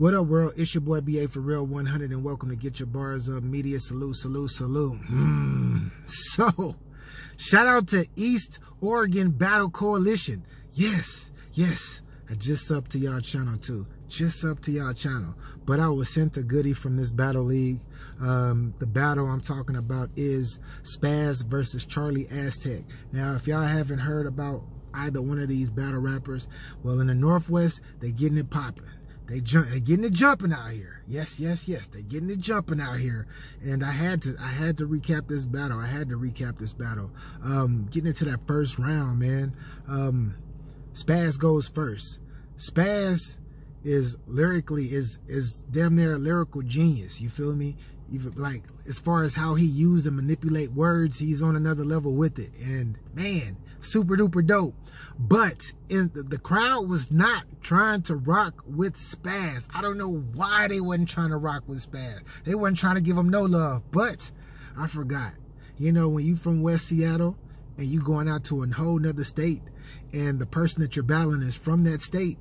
What up, world? It's your boy BA for Real 100, and welcome to Get Your Bars Up Media. Salute, salute, salute. Mm. So, shout out to East Oregon Battle Coalition. Yes, yes, I just up to y'all channel too. Just up to y'all channel. But I was sent a goodie from this battle league. Um, the battle I'm talking about is Spazz versus Charlie Aztek. Now, if y'all haven't heard about either one of these battle rappers, well, in the Northwest, they getting it popping. They jump, they getting it jumping out here. Yes, yes, yes. They're getting it jumping out here. And I had to, I had to recap this battle. I had to recap this battle. Um, getting into that first round, man. Um, Spazz goes first. Spazz is lyrically is is damn near a lyrical genius. You feel me? Even like as far as how he used and manipulate words, he's on another level with it. And man, super duper dope. But in the, the crowd was not trying to rock with Spazz. I don't know why they wasn't trying to rock with Spazz. They wasn't trying to give him no love. But I forgot. You know, when you from West Seattle and you going out to a whole nother state and the person that you're battling is from that state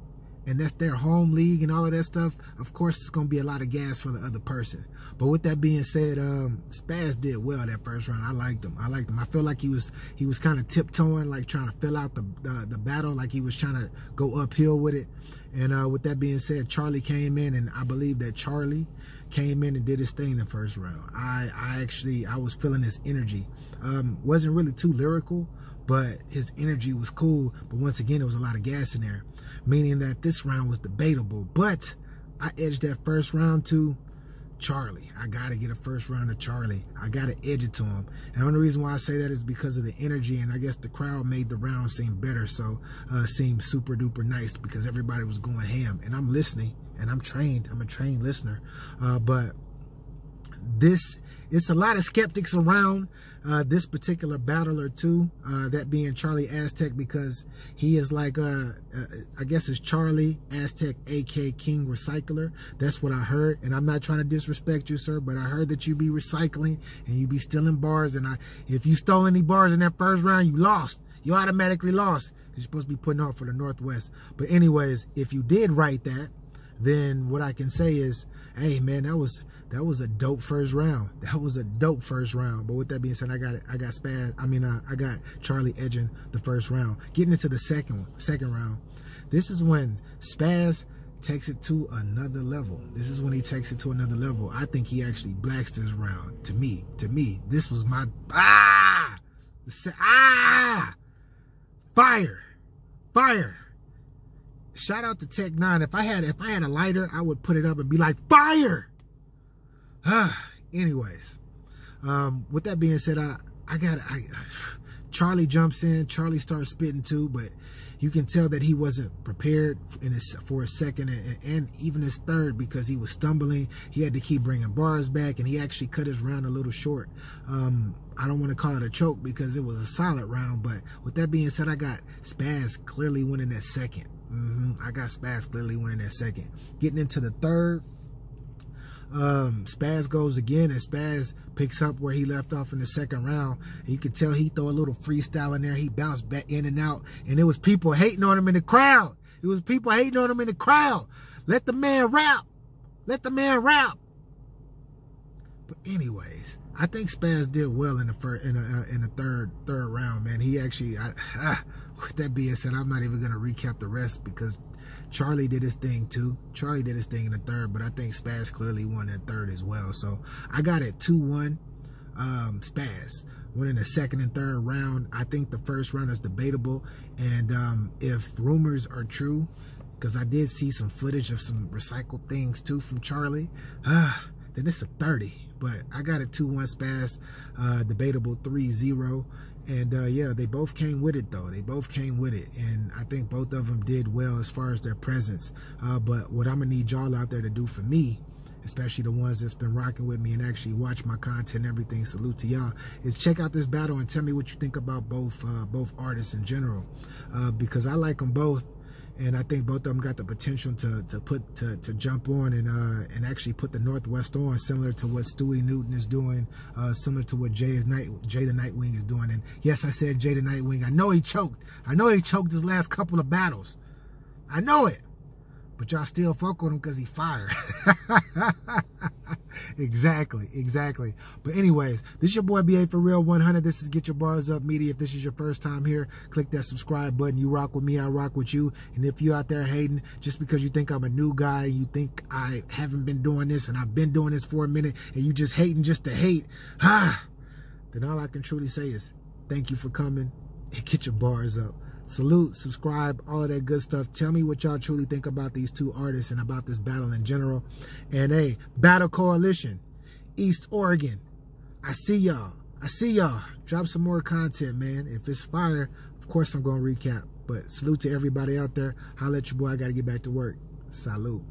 and that's their home league and all of that stuff, of course it's going to be a lot of gas for the other person. But with that being said, um, Spazz did well that first round. I liked him. I liked him. I feel like he was he was kind of tiptoeing, like trying to fill out the, the, the battle, like he was trying to go uphill with it. And uh, with that being said, Charlie came in, and I believe that Charlie came in and did his thing the first round. I I actually I was feeling his energy. Um, wasn't really too lyrical, but his energy was cool. But once again, there was a lot of gas in there, meaning that this round was debatable. But I edged that first round to Charlie. I got to get a first round of Charlie. I got to edge it to him. And the only reason why I say that is because of the energy, and I guess the crowd made the round seem better, so uh, seemed super duper nice because everybody was going ham. And I'm listening, and I'm trained. I'm a trained listener. Uh, but this it's a lot of skeptics around uh, this particular battler too. Uh, that being Charlie Aztek because he is like uh, uh I guess it's Charlie Aztek, AK King Recycler. That's what I heard, and I'm not trying to disrespect you, sir, but I heard that you be recycling and you be stealing bars. And I, if you stole any bars in that first round, you lost. You automatically lost. You're supposed to be putting on for the Northwest. But anyways, if you did write that, then what I can say is, hey man, that was that was a dope first round. That was a dope first round. But with that being said, I got. I got Spazz. I mean, uh, I got Charlie edging the first round. Getting into the second second round. This is when Spazz takes it to another level. This is when he takes it to another level. I think he actually blacks this round. To me, to me, this was my ah, ah, fire, fire. Shout out to Tech N9ne. If I had if I had a lighter, I would put it up and be like fire. Anyways, um, with that being said, I I got I, Charlie jumps in. Charlie starts spitting too, but you can tell that he wasn't prepared in his, for a second and, and, even his third because he was stumbling. He had to keep bringing bars back, and he actually cut his round a little short. Um, I don't want to call it a choke because it was a solid round, but with that being said, I got Spazz clearly winning that 2nd mm -hmm. I got Spazz clearly winning that second. Getting into the third, um, Spazz goes again, and Spazz picks up where he left off in the second round. You could tell he throw a little freestyle in there. He bounced back in and out, and it was people hating on him in the crowd. It was people hating on him in the crowd. Let the man rap. Let the man rap. But anyways, I think Spazz did well in the first, in, a, uh, in the third third round. Man, he actually. I, ah, with that being said, I'm not even gonna recap the rest because Charlie did his thing too. Charlie did his thing in the third, but I think Spazz clearly won that third as well. So I got it 2-1 um, Spazz. Winning the second and third round. I think the first round is debatable. And um, if rumors are true, because I did see some footage of some recycled things too from Charlie, ah, then it's a 30. But I got a 2-1 Spazz, uh, debatable 3-0. And uh, yeah, they both came with it though. They both came with it. And I think both of them did well as far as their presence. Uh, but what I'm to need y'all out there to do for me, especially the ones that's been rocking with me and actually watch my content everything, salute to y'all, is check out this battle and tell me what you think about both uh, both artists in general. Uh, because I like them both and I think both of them got the potential to to put to to jump on and uh, and actually put the Northwest on, similar to what Stewie Newton is doing, uh, similar to what Jay is Night Jay the Nightwing is doing. And yes, I said Jay the Nightwing. I know he choked. I know he choked his last couple of battles. I know it. but y'all still fuck with him because he fire. exactly, exactly. But anyways, this is your boy BA for real 100. This is Get Your Bars Up Media. If this is your first time here, click that subscribe button. You rock with me, I rock with you. And if you out there hating just because you think I'm a new guy, you think I haven't been doing this and I've been doing this for a minute, and you just hating just to hate, ah, then all I can truly say is thank you for coming and get your bars up salute, subscribe, all of that good stuff. Tell me what y'all truly think about these two artists and about this battle in general. And hey, Battle Coalition, East Oregon. I see y'all. I see y'all. Drop some more content, man. If it's fire, of course I'm going to recap. But salute to everybody out there. Holla at your boy. I got to get back to work. Salute.